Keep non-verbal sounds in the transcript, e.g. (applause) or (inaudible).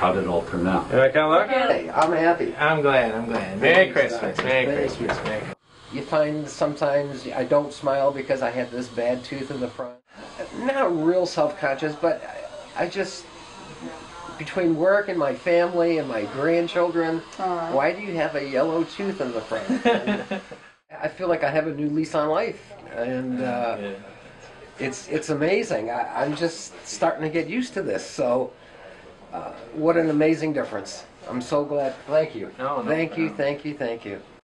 how did it all turn out? You like how look? Hey, I'm happy. I'm glad. I'm glad. Merry Thanks, Christmas. guys. Merry Thank Christmas. you. Merry Christmas. You find sometimes I don't smile because I have this bad tooth in the front. Not real self-conscious, but I I just between work and my family and my grandchildren, why do you have a yellow tooth in the front? (laughs) I feel like I have a new lease on life, and uh, Yeah. it's it's amazing. I, I'm just starting to get used to this. So, what an amazing difference! I'm so glad. Thank you. No, no thank you. Thank you. Thank you.